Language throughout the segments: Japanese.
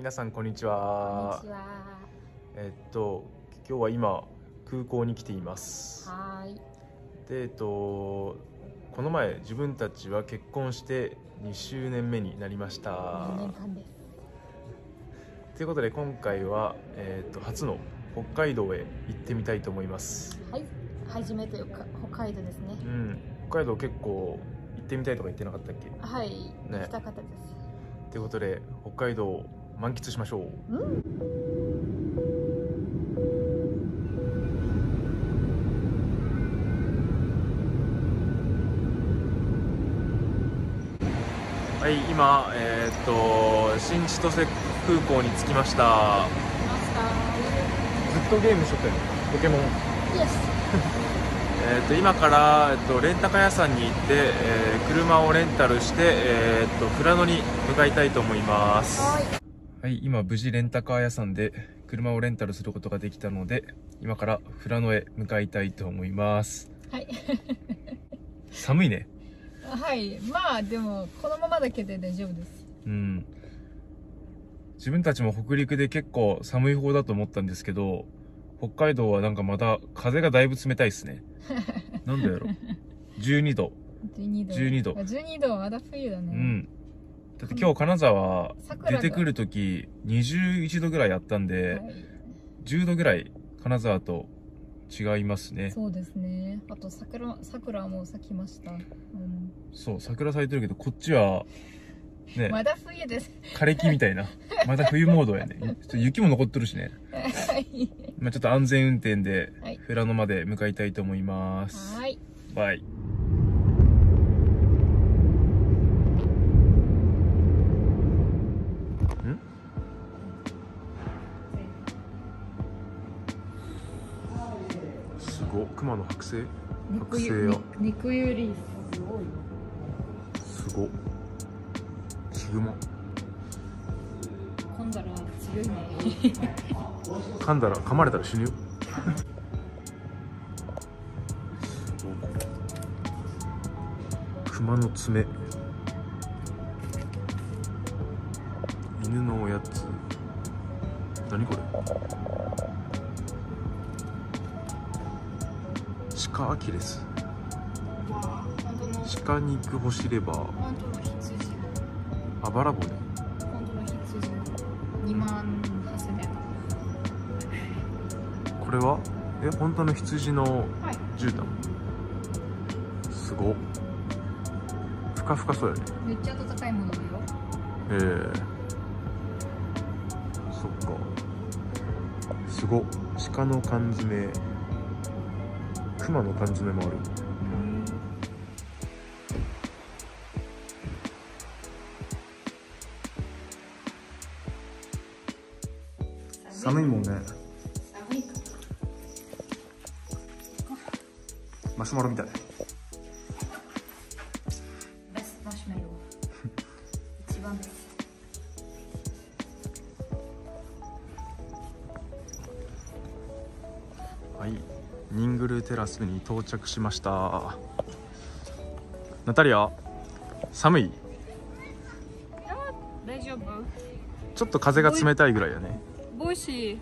皆さんこんにちこんはにちは。えっと今日は今空港に来ていますはーい。でえっとこの前自分たちは結婚して2周年目になりました4年間です。ということで今回は、えっと初の北海道へ行ってみたいと思いますはい。初めて北海道ですねう。ん北海道結構行ってみたいとか言ってなかったっけ？はい。行きたかったです。ということで北海道を満喫しましょううん。はい今えっと新千歳空港に着きました。ずっとゲームしとったよポケモン。えー、と今から、えっとレンタカー屋さんに行って、えー車をレンタルして、えー、と富良野に向かいたいと思いますははい今無事レンタカー屋さんで車をレンタルすることができたので今から富良野へ向かいたいと思いますい。はい。寒いねはい。まあでもこのままだけで大丈夫です。うん自分たちも北陸で結構寒い方だと思ったんですけど北海道はなんかまだ風がだいぶ冷たいですね なんだやろ12度12度。12度あ12度はまだ冬だね。うん。だって今日金沢出てくるとき21度ぐらいあったんで、はい。10度ぐらい金沢と違いますね。そうですね。あと桜桜も咲きました。うん。そう、桜咲いてるけど、こっちは、ね、まだ冬です。枯れ木みたいな。まだ冬モードやね。ちょっと雪も残ってるしね。はい。まあちょっと安全運転ではい、富良野まで向かいたいと思います。はい。バイ。熊の剥製？肉剥製よ肉よりすごっ。ヒグマ。噛んだら強いね。噛んだら噛まれたら死ぬよ。熊の爪。犬のおやつ。何これ？鹿アキレス鹿肉干しレバー。あばら骨。これは？え本当の羊のはい。絨毯すごっふかふかそうやねめっちゃ温かいものだよ。ええそっかすごっ鹿の缶詰熊の缶詰もある寒いもんね寒いか。マシュマロみたいベストマシュメロ。一番です。はいニングルテラスに到着しました。ナタリア寒い？大丈夫。ちょっと風が冷たいぐらいやね。帽子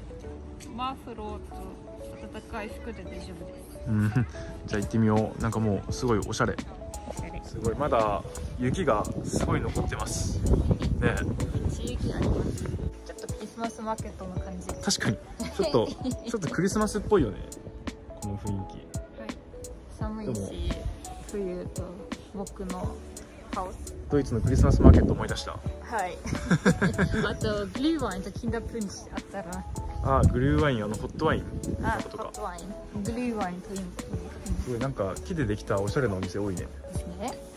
マフローと暖かい服で大丈夫です。うん。じゃあ行ってみよう。なんかもうすごいおしゃれ。すごい。まだ雪がすごい残ってます。ね。地域あります。ちょっとクリスマスマーケットの感じ。確かに。ちょっと ちょっとクリスマスっぽいよねこの雰囲気寒いでもし、冬と僕のハウス。ドイツのクリスマスマーケット思い出したはい。あと、グリューワインとキンダープンチあったら、あグルーワインあのホットワインあ、ホットワイン。グリューワインというすごいなんか木でできたおしゃれなお店多いねですね。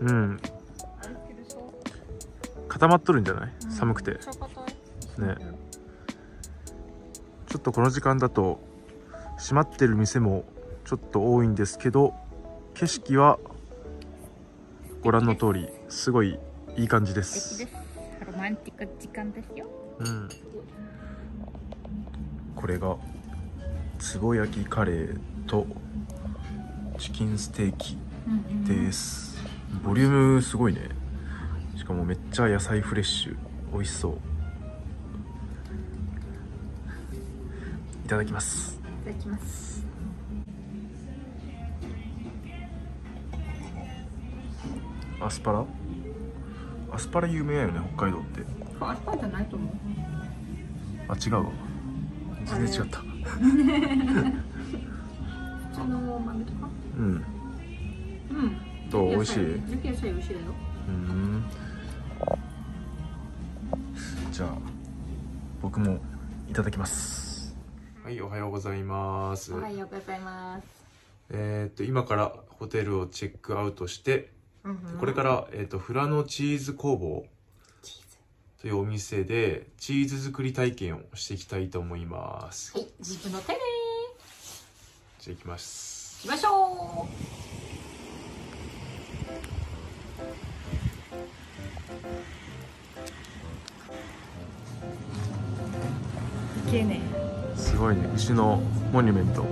うん。固まっとるんじゃない、寒くて。ね。ちょっとこの時間だと閉まってる店もちょっと多いんですけど景色はご覧の通りすごいいい感じです。ロマンティック時間ですよ。うん。これがつぼ焼きカレーとチキンステーキです、ボリュームすごいね。しかもめっちゃ野菜フレッシュ。美味しそう。いただきます。いただきます。アスパラ？アスパラ有名やよね北海道って。アスパラじゃないと思う。あ違うわ。全然違った。うんうんどう美味しい。焼き野菜美味しいだようん。じゃあ僕もいただきます。はいおはようございます。おはようございます。えーっと今からホテルをチェックアウトしてこれから、えーっとフラノチーズ工房というお店でチーズ作り体験をしていきたいと思います。はい自分の手でじゃあ行きます。行きましょいけねすごいね。牛のモニュメント。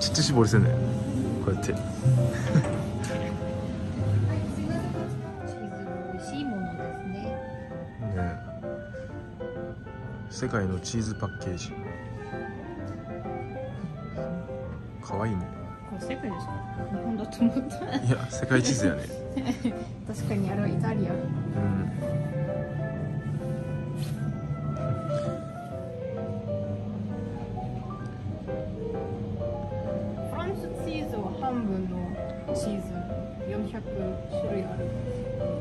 ちっちゃ絞りせんね。こうやって。世界のチーズパッケージ。かわいいね。これ世界ですか？日本だと思った。いや世界地図やね。確かにあれはイタリア。うん分のチーズ400種類ある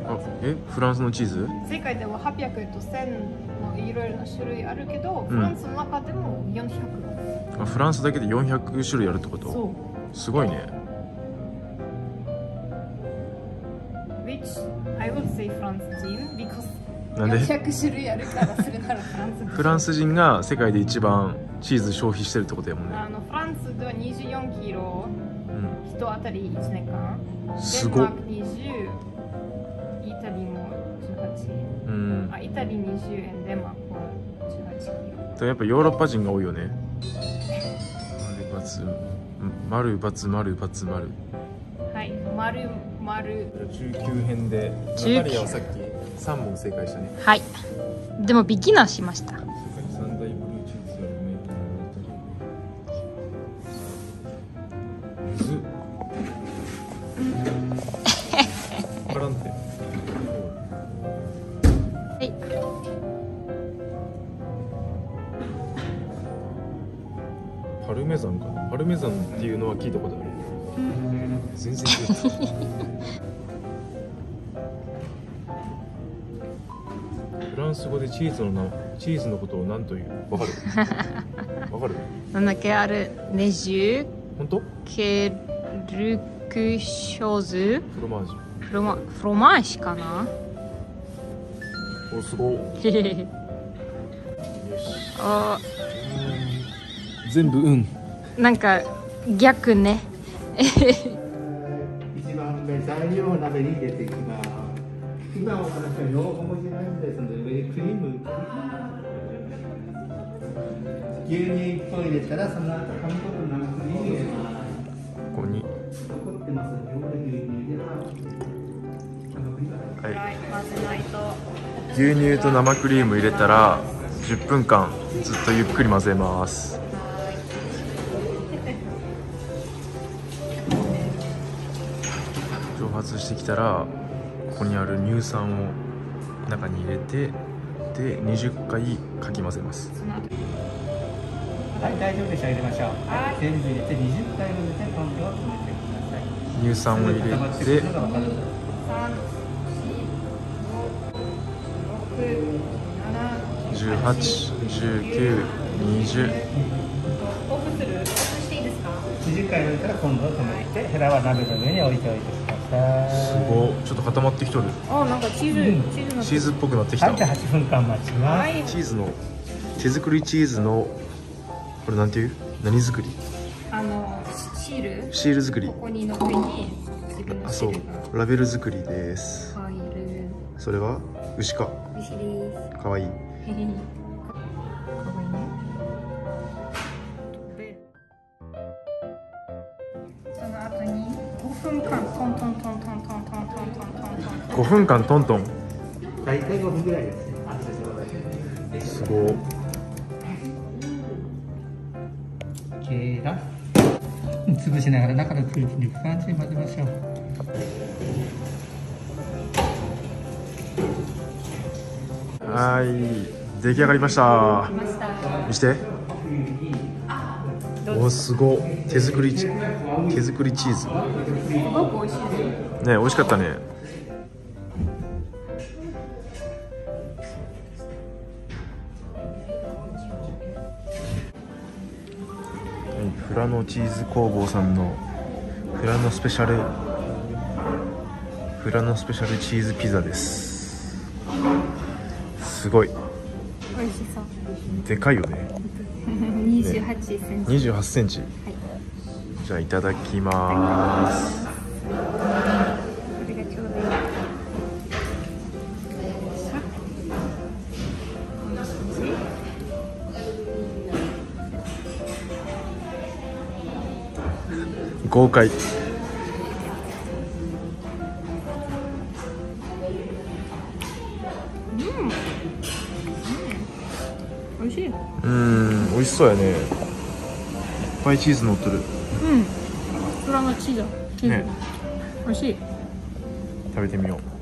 あえフランスのチーズ？世界では800と1000のいろいろな種類あるけど、うん。フランスの中でも400あフランスだけで400種類あるってこと？そう。すごいね。Which I would say フランス人 because なんで？400種類あるからそれならフランス人フランス人が世界で一番チーズ消費してるってことやもんね。あのフランスでは24キロうん。人当たり1年間？すごっ。デンマーク20イタリも18うん。あイタリ20円デンマークは18キロ。でもやっぱヨーロッパ人が多いよね。丸バツ丸。バツ丸バツ丸。はい丸丸19編で19ナタリアはさっき3問正解したね。はい。でもビギナーしましたはい。パルメザンか。なパルメザンっていうのは聞いたことある。全然聞い。たフランス語でチーズの名チーズのことを何という？わかる？わかる？なんだっけ？あれネジュ本当？ケルクショズ？フロマージフロマフロマージュかな？ュおすご 全部うんなんか逆ね。一番目材料を鍋に。入れていきます今お話はよく面白い。んですので上にクリーム牛乳1本入れたらその後半分の生クリーム入れますここに残ってます牛乳入れますはい。混ぜないと牛乳と生クリーム入れたら10分間ずっとゆっくり混ぜます。蒸発してきたらここにある乳酸を中に入れてで20回かき混ぜます。はい大丈夫でした。入れましょう。全部入れて20回混ぜて今度は止めてください。乳酸を入れてする。オフしていいですか？20回混ぜたら今度は止めてヘラは鍋の上に置いておいてください。すごい。ちょっと固まってきとる。あなんかチーズ、チーズの。チーズっぽくなってきた。はい、じゃあ8分間待ちます。はいチーズの手作りチーズのこれなんていう？何作り？あのシール？シール作り。ここにの上にあそう。ラベル作りです。それは？牛か。美味しいです。かわいい。かわいいね。その後に5分間トントントントントントントントントントン5分間トントン。大体5分ぐらいです。ねすごい。OK だ潰しながら中の空気に不感じに混ぜましょうはい。出来上がりました。見して。おすごい。手作りチ手作りチーズ。すごく美味しいね美味しかったね。はいフラノチーズ工房さんのフラノスペシャルフラノスペシャルチーズピザですすごい。美味しそう。でかいよね。28センチ。28センチ。はい。じゃあいただきます。これがちょうどいい。豪快しい。うんうん美味しそうやね。いっぱいチーズ乗ってる。フラのチーズ、ね。美味しい。食べてみよう